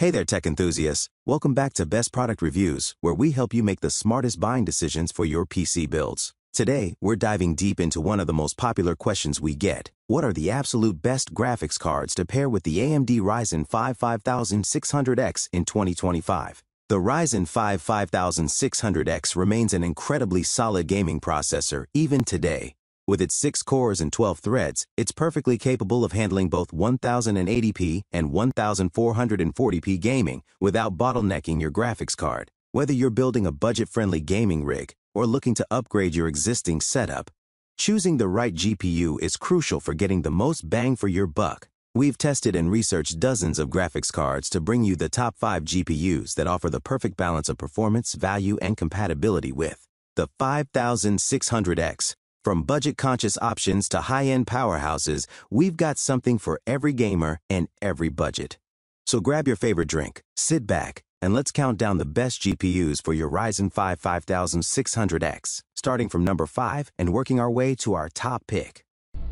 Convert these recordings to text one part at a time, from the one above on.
Hey there, tech enthusiasts. Welcome back to Best Product Reviews, where we help you make the smartest buying decisions for your PC builds. Today, we're diving deep into one of the most popular questions we get. What are the absolute best graphics cards to pair with the AMD Ryzen 5 5600X in 2025? The Ryzen 5 5600X remains an incredibly solid gaming processor even today. With its 6 cores and 12 threads, it's perfectly capable of handling both 1080p and 1440p gaming without bottlenecking your graphics card. Whether you're building a budget-friendly gaming rig or looking to upgrade your existing setup, choosing the right GPU is crucial for getting the most bang for your buck. We've tested and researched dozens of graphics cards to bring you the top 5 GPUs that offer the perfect balance of performance, value, and compatibility with the 5600X. From budget-conscious options to high-end powerhouses, we've got something for every gamer and every budget. So grab your favorite drink, sit back, and let's count down the best GPUs for your Ryzen 5 5600X, starting from number 5 and working our way to our top pick.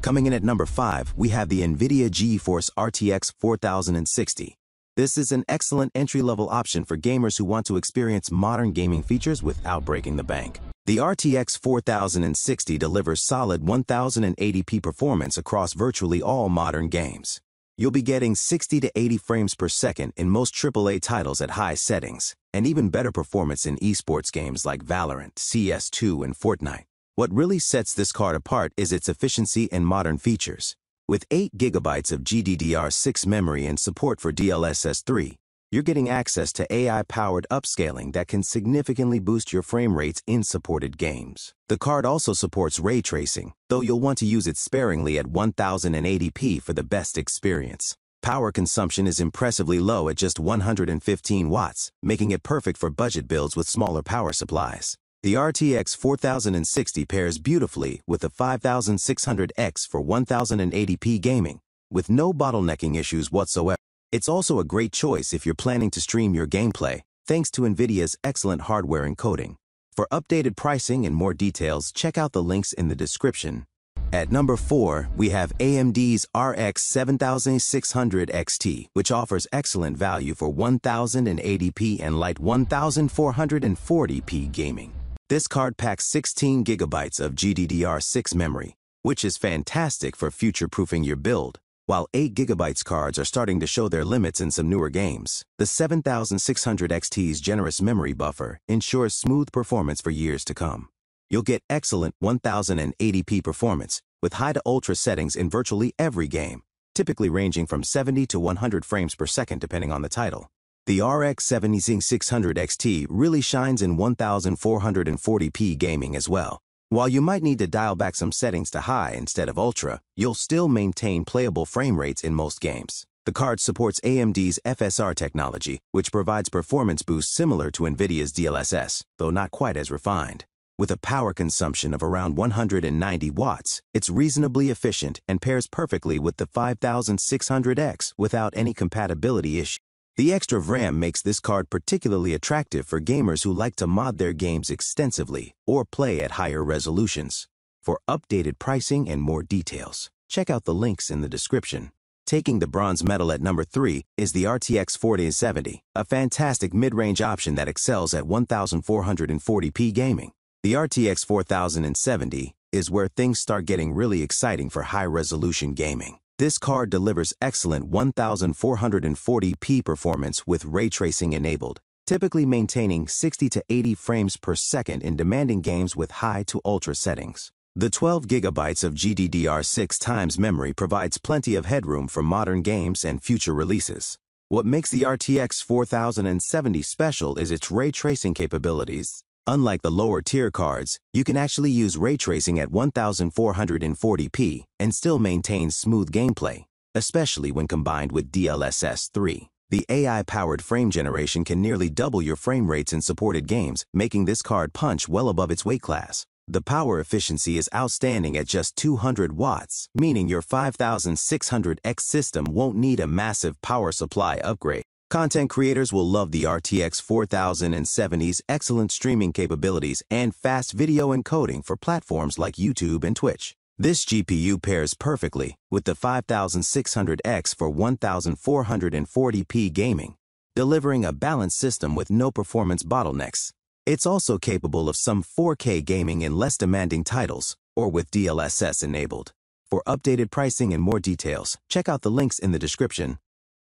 Coming in at number 5, we have the NVIDIA GeForce RTX 4060. This is an excellent entry-level option for gamers who want to experience modern gaming features without breaking the bank. The RTX 4060 delivers solid 1080p performance across virtually all modern games. You'll be getting 60 to 80 frames per second in most AAA titles at high settings, and even better performance in esports games like Valorant, CS2, and Fortnite. What really sets this card apart is its efficiency and modern features. With 8 gigabytes of GDDR6 memory and support for DLSS 3, you're getting access to AI-powered upscaling that can significantly boost your frame rates in supported games. The card also supports ray tracing, though you'll want to use it sparingly at 1080p for the best experience. Power consumption is impressively low at just 115 watts, making it perfect for budget builds with smaller power supplies. The RTX 4060 pairs beautifully with the 5600X for 1080p gaming, with no bottlenecking issues whatsoever. It's also a great choice if you're planning to stream your gameplay, thanks to NVIDIA's excellent hardware encoding. For updated pricing and more details, check out the links in the description. At number 4, we have AMD's RX 7600 XT, which offers excellent value for 1080p and light 1440p gaming. This card packs 16 gigabytes of GDDR6 memory, which is fantastic for future-proofing your build. While 8 gigabytes cards are starting to show their limits in some newer games, the 7600 XT's generous memory buffer ensures smooth performance for years to come. You'll get excellent 1080p performance with high to ultra settings in virtually every game, typically ranging from 70 to 100 frames per second depending on the title. The RX 7600 XT really shines in 1440p gaming as well. While you might need to dial back some settings to high instead of ultra, you'll still maintain playable frame rates in most games. The card supports AMD's FSR technology, which provides performance boosts similar to NVIDIA's DLSS, though not quite as refined. With a power consumption of around 190 watts, it's reasonably efficient and pairs perfectly with the 5600X without any compatibility issues. The extra RAM makes this card particularly attractive for gamers who like to mod their games extensively or play at higher resolutions. For updated pricing and more details, check out the links in the description. Taking the bronze medal at number 3 is the RTX 4070, a fantastic mid-range option that excels at 1440p gaming. The RTX 4070 is where things start getting really exciting for high-resolution gaming. This card delivers excellent 1440p performance with ray tracing enabled, typically maintaining 60 to 80 frames per second in demanding games with high to ultra settings. The 12 gigabytes of GDDR6X memory provides plenty of headroom for modern games and future releases. What makes the RTX 4070 special is its ray tracing capabilities, Unlike the lower tier cards, you can actually use ray tracing at 1440p and still maintain smooth gameplay, especially when combined with DLSS 3. The AI-powered frame generation can nearly double your frame rates in supported games, making this card punch well above its weight class. The power efficiency is outstanding at just 200 watts, meaning your 5600X system won't need a massive power supply upgrade. Content creators will love the RTX 4070's excellent streaming capabilities and fast video encoding for platforms like YouTube and Twitch. This GPU pairs perfectly with the 5600X for 1440p gaming. delivering a balanced system with no performance bottlenecks. It's also capable of some 4K gaming in less demanding titles, or with DLSS enabled. For updated pricing and more details, check out the links in the description.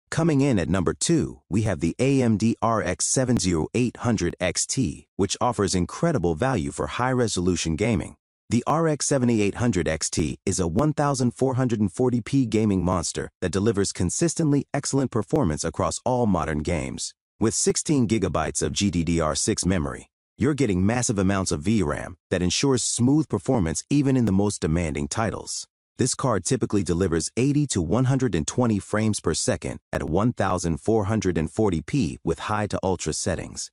Coming in at number 2, we have the AMD RX 7800 XT, which offers incredible value for high-resolution gaming. The RX 7800 XT is a 1440p gaming monster that delivers consistently excellent performance across all modern games. With 16 gigabytes of GDDR6 memory, you're getting massive amounts of VRAM that ensures smooth performance even in the most demanding titles. This card typically delivers 80 to 120 frames per second at 1440p with high to ultra settings.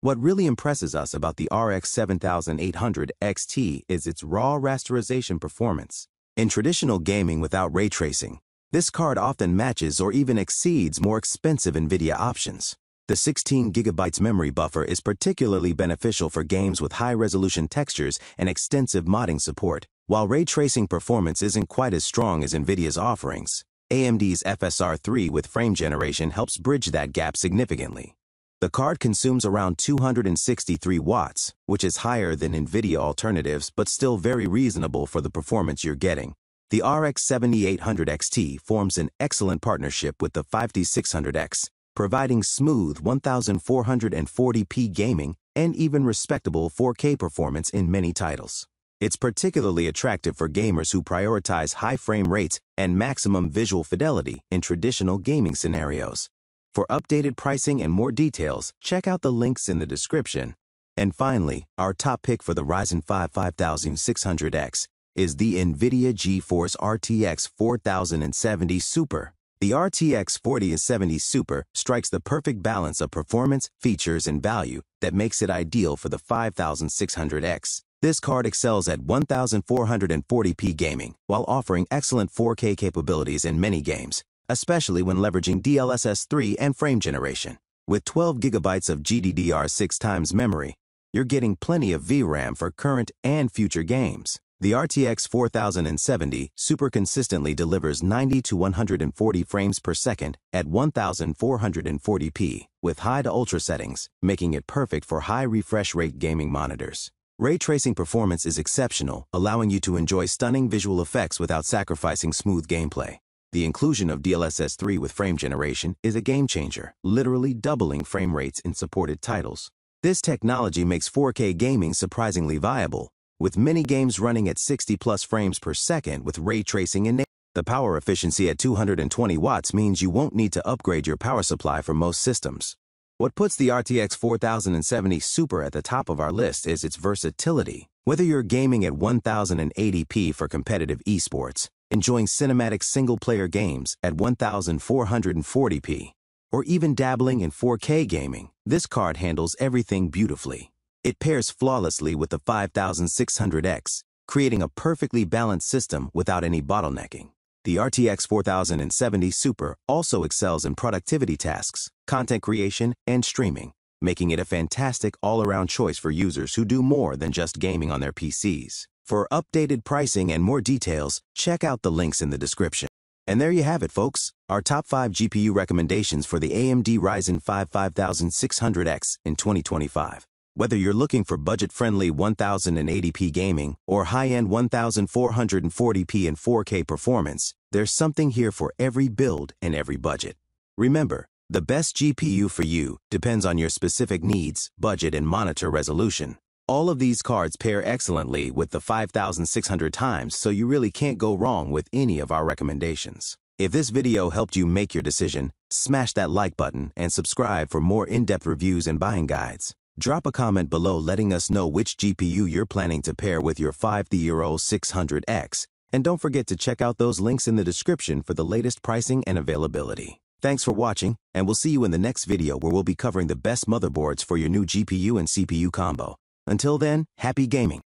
What really impresses us about the RX 7800 XT is its raw rasterization performance. In traditional gaming without ray tracing, this card often matches or even exceeds more expensive NVIDIA options. The 16 gigabytes memory buffer is particularly beneficial for games with high-resolution textures and extensive modding support, while ray tracing performance isn't quite as strong as NVIDIA's offerings, AMD's FSR3 with frame generation helps bridge that gap significantly. The card consumes around 263 watts, which is higher than NVIDIA alternatives but still very reasonable for the performance you're getting. The RX 7800 XT forms an excellent partnership with the 5600X, providing smooth 1440p gaming and even respectable 4K performance in many titles. It's particularly attractive for gamers who prioritize high frame rates and maximum visual fidelity in traditional gaming scenarios. For updated pricing and more details, check out the links in the description. And finally, our top pick for the Ryzen 5 5600X is the NVIDIA GeForce RTX 4070 Super. The RTX 4070 Super strikes the perfect balance of performance, features, and value that makes it ideal for the 5600X. This card excels at 1440p gaming while offering excellent 4K capabilities in many games, especially when leveraging DLSS 3 and frame generation. With 12 gigabytes of GDDR6X memory, you're getting plenty of VRAM for current and future games. The RTX 4070 super consistently delivers 90 to 140 frames per second at 1440p with high to ultra settings, making it perfect for high refresh rate gaming monitors. Ray tracing performance is exceptional, allowing you to enjoy stunning visual effects without sacrificing smooth gameplay. The inclusion of DLSS 3 with frame generation is a game changer, literally doubling frame rates in supported titles. This technology makes 4K gaming surprisingly viable, with many games running at 60 plus frames per second with ray tracing enabled. The power efficiency at 220 watts means you won't need to upgrade your power supply for most systems. What puts the RTX 4070 Super at the top of our list is its versatility. Whether you're gaming at 1080p for competitive esports, enjoying cinematic single-player games at 1440p, or even dabbling in 4K gaming, this card handles everything beautifully. It pairs flawlessly with the 5600X, creating a perfectly balanced system without any bottlenecking. The RTX 4070 Super also excels in productivity tasks, content creation, and streaming, making it a fantastic all-around choice for users who do more than just gaming on their PCs. For updated pricing and more details, check out the links in the description. And there you have it, folks, our top 5 GPU recommendations for the AMD Ryzen 5 5600X in 2025. Whether you're looking for budget-friendly 1080p gaming or high-end 1440p and 4K performance, there's something here for every build and every budget. Remember, the best GPU for you depends on your specific needs, budget, and monitor resolution. All of these cards pair excellently with the 5600X, so you really can't go wrong with any of our recommendations. If this video helped you make your decision, smash that like button and subscribe for more in-depth reviews and buying guides. Drop a comment below letting us know which GPU you're planning to pair with your 5-year-old 600X, and don't forget to check out those links in the description for the latest pricing and availability. Thanks for watching, and we'll see you in the next video where we'll be covering the best motherboards for your new GPU and CPU combo. Until then, happy gaming!